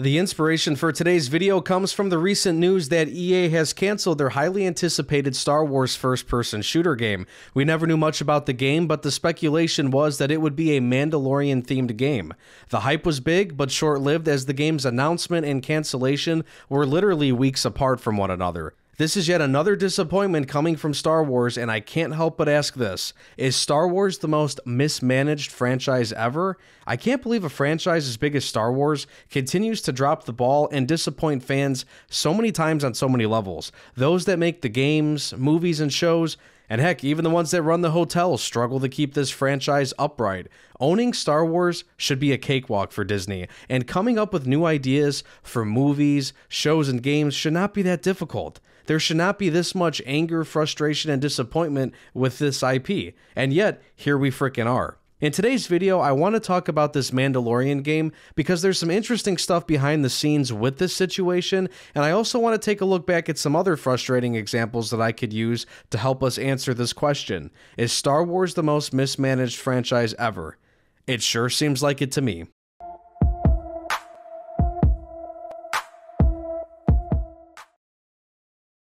The inspiration for today's video comes from the recent news that EA has canceled their highly anticipated Star Wars first person shooter game. We never knew much about the game, but the speculation was that it would be a Mandalorian themed game. The hype was big, but short lived as the game's announcement and cancellation were literally weeks apart from one another. This is yet another disappointment coming from Star Wars, and I can't help but ask this Is Star Wars the most mismanaged franchise ever? I can't believe a franchise as big as Star Wars continues to drop the ball and disappoint fans so many times on so many levels. Those that make the games, movies, and shows, and heck, even the ones that run the hotels struggle to keep this franchise upright. Owning Star Wars should be a cakewalk for Disney, and coming up with new ideas for movies, shows, and games should not be that difficult. There should not be this much anger, frustration, and disappointment with this IP. And yet, here we frickin' are. In today's video, I want to talk about this Mandalorian game because there's some interesting stuff behind the scenes with this situation, and I also want to take a look back at some other frustrating examples that I could use to help us answer this question. Is Star Wars the most mismanaged franchise ever? It sure seems like it to me.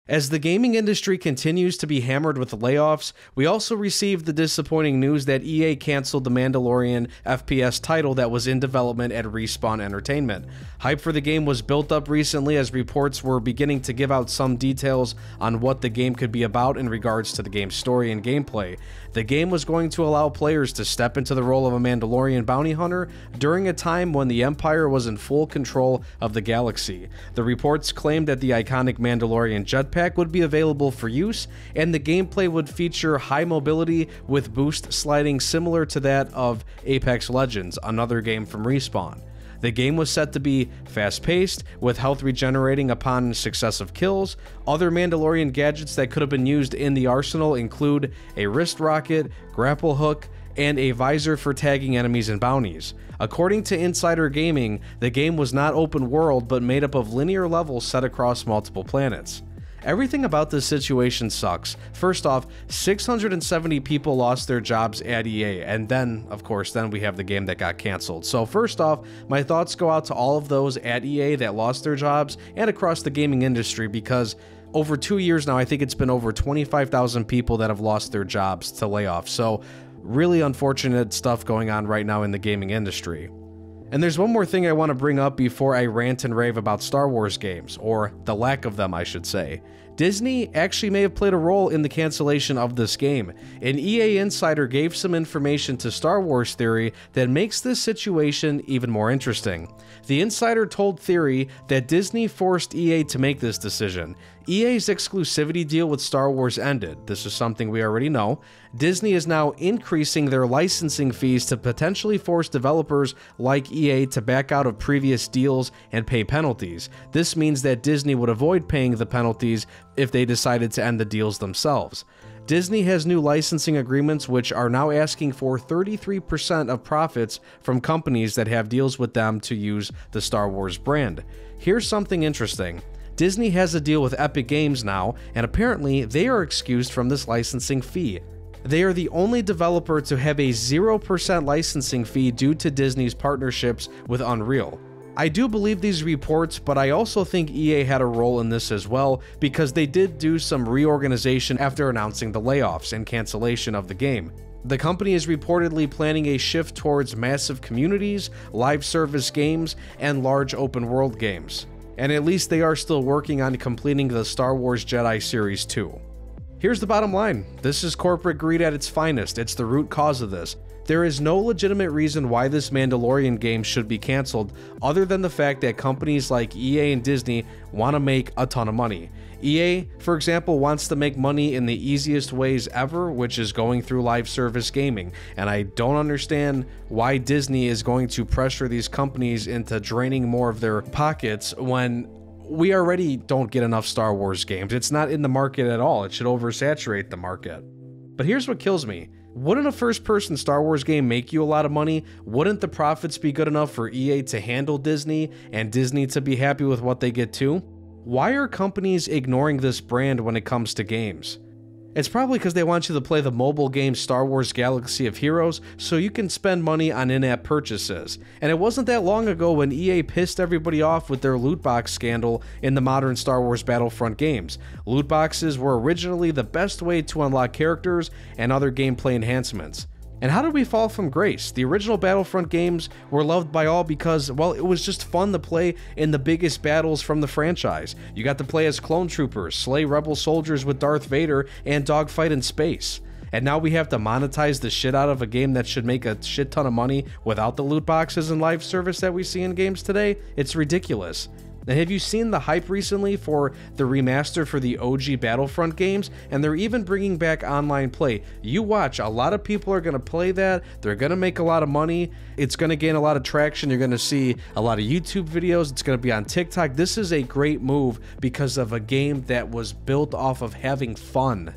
As the gaming industry continues to be hammered with layoffs, we also received the disappointing news that EA canceled the Mandalorian FPS title that was in development at Respawn Entertainment. Hype for the game was built up recently as reports were beginning to give out some details on what the game could be about in regards to the game's story and gameplay. The game was going to allow players to step into the role of a Mandalorian bounty hunter during a time when the Empire was in full control of the galaxy. The reports claimed that the iconic Mandalorian jetpack would be available for use, and the gameplay would feature high mobility with boost sliding similar to that of Apex Legends, another game from Respawn. The game was set to be fast paced, with health regenerating upon successive kills. Other Mandalorian gadgets that could have been used in the arsenal include a wrist rocket, grapple hook, and a visor for tagging enemies and bounties. According to Insider Gaming, the game was not open world but made up of linear levels set across multiple planets. Everything about this situation sucks. First off, 670 people lost their jobs at EA, and then, of course, then we have the game that got canceled. So first off, my thoughts go out to all of those at EA that lost their jobs and across the gaming industry because over two years now, I think it's been over 25,000 people that have lost their jobs to layoffs. So really unfortunate stuff going on right now in the gaming industry. And there's one more thing I want to bring up before I rant and rave about Star Wars games, or the lack of them, I should say. Disney actually may have played a role in the cancellation of this game. An EA insider gave some information to Star Wars Theory that makes this situation even more interesting. The insider told Theory that Disney forced EA to make this decision. EA's exclusivity deal with Star Wars ended. This is something we already know. Disney is now increasing their licensing fees to potentially force developers like EA to back out of previous deals and pay penalties. This means that Disney would avoid paying the penalties if they decided to end the deals themselves. Disney has new licensing agreements which are now asking for 33% of profits from companies that have deals with them to use the Star Wars brand. Here's something interesting. Disney has a deal with Epic Games now, and apparently they are excused from this licensing fee. They are the only developer to have a 0% licensing fee due to Disney's partnerships with Unreal. I do believe these reports, but I also think EA had a role in this as well because they did do some reorganization after announcing the layoffs and cancellation of the game. The company is reportedly planning a shift towards massive communities, live service games, and large open world games and at least they are still working on completing the Star Wars Jedi Series 2. Here's the bottom line this is corporate greed at its finest, it's the root cause of this. There is no legitimate reason why this Mandalorian game should be cancelled other than the fact that companies like EA and Disney want to make a ton of money. EA, for example, wants to make money in the easiest ways ever, which is going through live service gaming. And I don't understand why Disney is going to pressure these companies into draining more of their pockets when we already don't get enough Star Wars games. It's not in the market at all. It should oversaturate the market. But here's what kills me wouldn't a first person Star Wars game make you a lot of money? Wouldn't the profits be good enough for EA to handle Disney and Disney to be happy with what they get too? Why are companies ignoring this brand when it comes to games? It's probably because they want you to play the mobile game Star Wars Galaxy of Heroes so you can spend money on in app purchases. And it wasn't that long ago when EA pissed everybody off with their loot box scandal in the modern Star Wars Battlefront games. Loot boxes were originally the best way to unlock characters and other gameplay enhancements. And how did we fall from grace? The original Battlefront games were loved by all because, well, it was just fun to play in the biggest battles from the franchise. You got to play as clone troopers, slay rebel soldiers with Darth Vader, and dogfight in space. And now we have to monetize the shit out of a game that should make a shit ton of money without the loot boxes and live service that we see in games today? It's ridiculous. And have you seen the hype recently for the remaster for the OG Battlefront games? And they're even bringing back online play. You watch, a lot of people are going to play that. They're going to make a lot of money. It's going to gain a lot of traction. You're going to see a lot of YouTube videos. It's going to be on TikTok. This is a great move because of a game that was built off of having fun.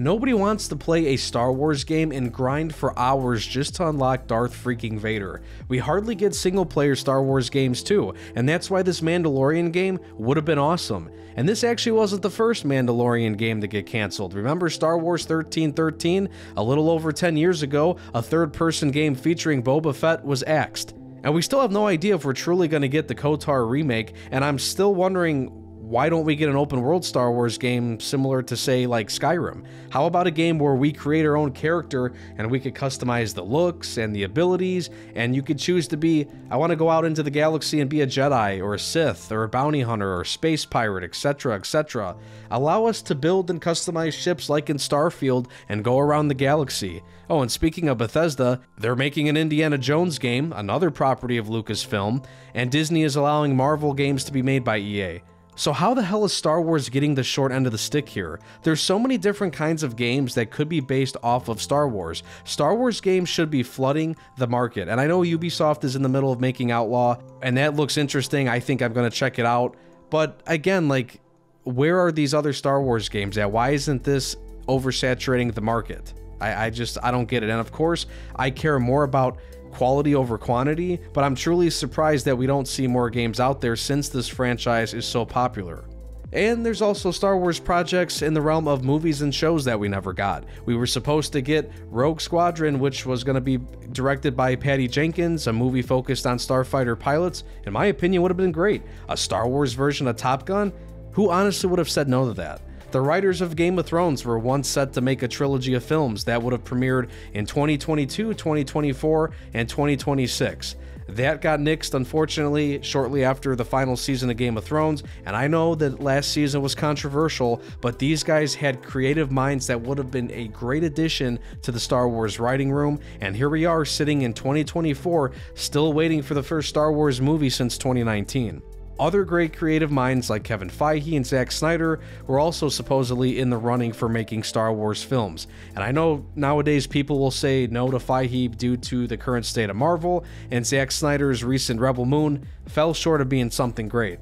Nobody wants to play a Star Wars game and grind for hours just to unlock Darth freaking Vader. We hardly get single player Star Wars games too, and that's why this Mandalorian game would have been awesome. And this actually wasn't the first Mandalorian game to get cancelled. Remember Star Wars 1313? A little over 10 years ago, a third person game featuring Boba Fett was axed. And we still have no idea if we're truly going to get the KOTOR remake, and I'm still wondering why don't we get an open world Star Wars game similar to, say, like Skyrim? How about a game where we create our own character and we could customize the looks and the abilities, and you could choose to be, I want to go out into the galaxy and be a Jedi, or a Sith, or a bounty hunter, or a space pirate, etc., etc. Allow us to build and customize ships like in Starfield and go around the galaxy. Oh, and speaking of Bethesda, they're making an Indiana Jones game, another property of Lucasfilm, and Disney is allowing Marvel games to be made by EA. So how the hell is Star Wars getting the short end of the stick here? There's so many different kinds of games that could be based off of Star Wars. Star Wars games should be flooding the market. And I know Ubisoft is in the middle of making Outlaw, and that looks interesting. I think I'm going to check it out. But again, like, where are these other Star Wars games at? Why isn't this oversaturating the market? I, I just, I don't get it. And of course, I care more about quality over quantity, but I'm truly surprised that we don't see more games out there since this franchise is so popular. And there's also Star Wars projects in the realm of movies and shows that we never got. We were supposed to get Rogue Squadron, which was going to be directed by Patty Jenkins, a movie focused on starfighter pilots. In my opinion, would have been great. A Star Wars version of Top Gun? Who honestly would have said no to that? The writers of Game of Thrones were once set to make a trilogy of films that would have premiered in 2022, 2024, and 2026. That got nixed, unfortunately, shortly after the final season of Game of Thrones. And I know that last season was controversial, but these guys had creative minds that would have been a great addition to the Star Wars writing room. And here we are sitting in 2024, still waiting for the first Star Wars movie since 2019. Other great creative minds like Kevin Feige and Zack Snyder were also supposedly in the running for making Star Wars films. And I know nowadays people will say no to Feige due to the current state of Marvel, and Zack Snyder's recent Rebel Moon fell short of being something great.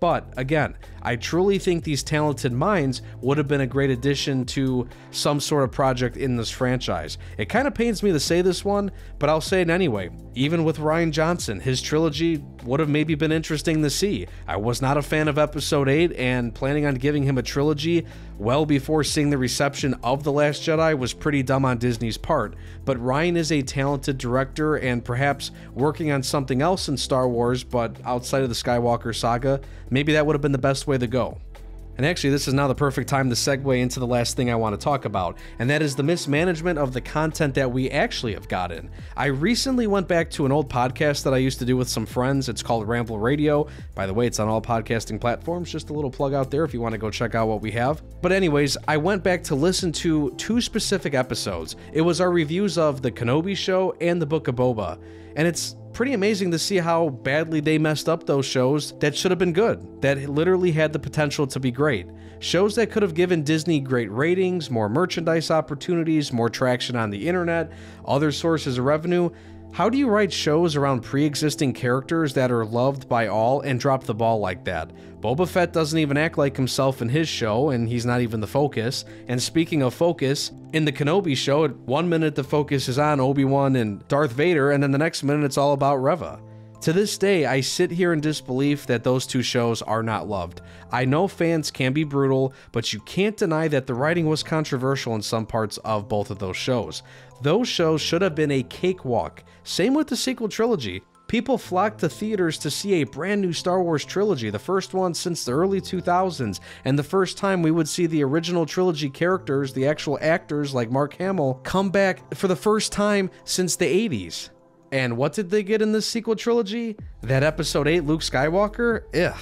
But again, I truly think these talented minds would have been a great addition to some sort of project in this franchise. It kind of pains me to say this one, but I'll say it anyway. Even with Rian Johnson, his trilogy would have maybe been interesting to see. I was not a fan of episode 8 and planning on giving him a trilogy well before seeing the reception of The Last Jedi was pretty dumb on Disney's part. But Rian is a talented director and perhaps working on something else in Star Wars, but outside of the Skywalker saga, maybe that would have been the best way to go. And actually, this is now the perfect time to segue into the last thing I want to talk about, and that is the mismanagement of the content that we actually have gotten. I recently went back to an old podcast that I used to do with some friends. It's called Ramble Radio. By the way, it's on all podcasting platforms. Just a little plug out there if you want to go check out what we have. But, anyways, I went back to listen to two specific episodes. It was our reviews of The Kenobi Show and The Book of Boba. And it's pretty amazing to see how badly they messed up those shows that should have been good, that literally had the potential to be great. Shows that could have given Disney great ratings, more merchandise opportunities, more traction on the internet, other sources of revenue. How do you write shows around pre existing characters that are loved by all and drop the ball like that? Boba Fett doesn't even act like himself in his show, and he's not even the focus. And speaking of focus, in the Kenobi show, at one minute the focus is on Obi Wan and Darth Vader, and then the next minute it's all about Reva. To this day, I sit here in disbelief that those two shows are not loved. I know fans can be brutal, but you can't deny that the writing was controversial in some parts of both of those shows. Those shows should have been a cakewalk. Same with the sequel trilogy. People flocked to theaters to see a brand new Star Wars trilogy, the first one since the early 2000s, and the first time we would see the original trilogy characters, the actual actors like Mark Hamill, come back for the first time since the 80s. And what did they get in this sequel trilogy? That episode 8 Luke Skywalker? Ugh.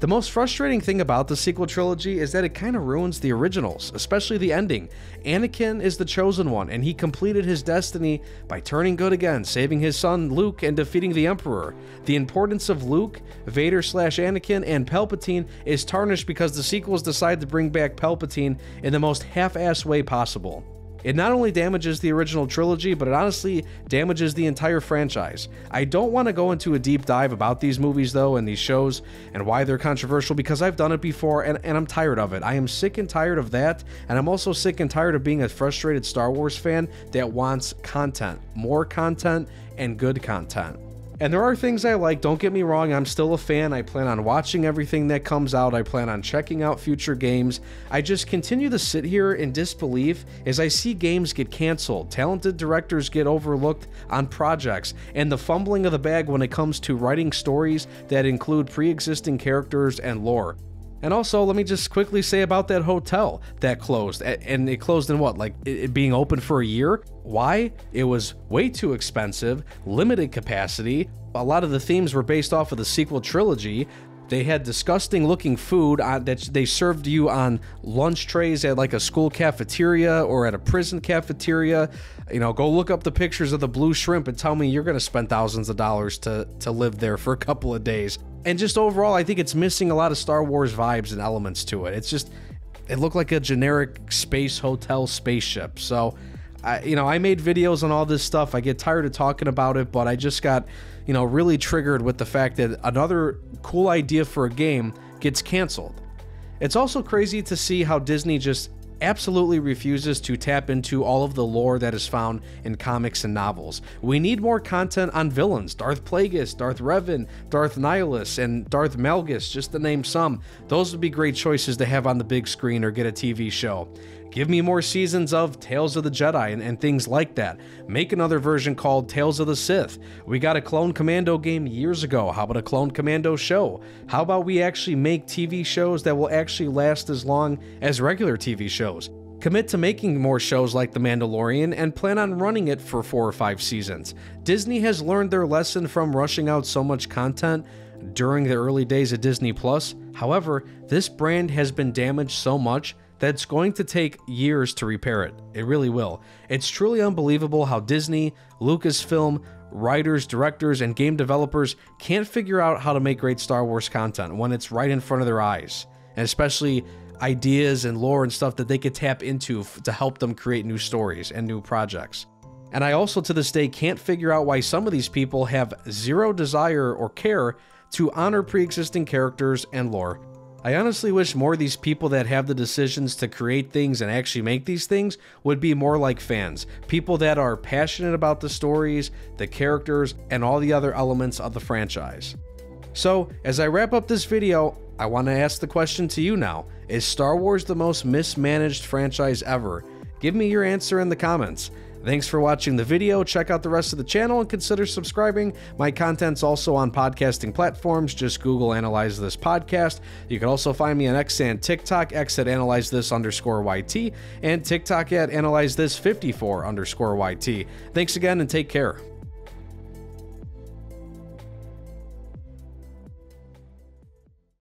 The most frustrating thing about the sequel trilogy is that it kind of ruins the originals, especially the ending. Anakin is the chosen one, and he completed his destiny by turning good again, saving his son Luke and defeating the Emperor. The importance of Luke, Vader slash Anakin, and Palpatine is tarnished because the sequels decide to bring back Palpatine in the most half-ass way possible. It not only damages the original trilogy, but it honestly damages the entire franchise. I don't want to go into a deep dive about these movies, though, and these shows, and why they're controversial, because I've done it before, and, and I'm tired of it. I am sick and tired of that, and I'm also sick and tired of being a frustrated Star Wars fan that wants content, more content, and good content. And there are things I like, don't get me wrong, I'm still a fan. I plan on watching everything that comes out. I plan on checking out future games. I just continue to sit here in disbelief as I see games get canceled, talented directors get overlooked on projects, and the fumbling of the bag when it comes to writing stories that include pre existing characters and lore. And also, let me just quickly say about that hotel that closed. And it closed in what? Like it being open for a year? Why? It was way too expensive, limited capacity. A lot of the themes were based off of the sequel trilogy. They had disgusting looking food that they served you on lunch trays at like a school cafeteria or at a prison cafeteria. You know, go look up the pictures of the blue shrimp and tell me you're going to spend thousands of dollars to, to live there for a couple of days. And just overall, I think it's missing a lot of Star Wars vibes and elements to it. It's just, it looked like a generic space hotel spaceship. So, I, you know, I made videos on all this stuff. I get tired of talking about it, but I just got, you know, really triggered with the fact that another cool idea for a game gets canceled. It's also crazy to see how Disney just absolutely refuses to tap into all of the lore that is found in comics and novels. We need more content on villains Darth Plagueis, Darth Revan, Darth Nihilus, and Darth Malgus, just to name some. Those would be great choices to have on the big screen or get a TV show. Give me more seasons of Tales of the Jedi and, and, things like that. Make another version called Tales of the Sith. We got a Clone Commando game years ago. How about a Clone Commando show? How about we actually make TV shows that will actually last as long as regular TV shows? Commit to making more shows like The Mandalorian and plan on running it for four or five seasons. Disney has learned their lesson from rushing out so much content during the early days of Disney Plus. However, this brand has been damaged so much that's going to take years to repair it. It really will. It's truly unbelievable how Disney, Lucasfilm, writers, directors, and game developers can't figure out how to make great Star Wars content when it's right in front of their eyes. And especially ideas and lore and stuff that they could tap into to help them create new stories and new projects. And I also to this day can't figure out why some of these people have zero desire or care to honor pre existing characters and lore. I honestly wish more of these people that have the decisions to create things and actually make these things would be more like fans. People that are passionate about the stories, the characters, and all the other elements of the franchise. So, as I wrap up this video, I want to ask the question to you now. Is Star Wars the most mismanaged franchise ever? Give me your answer in the comments. Thanks for watching the video. Check out the rest of the channel and consider subscribing. My content's also on podcasting platforms. Just Google Analyze This Podcast. You can also find me on X and TikTok, X at Analyze This underscore YT, and TikTok at Analyze This 54 underscore YT. Thanks again and take care.